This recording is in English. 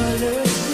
colors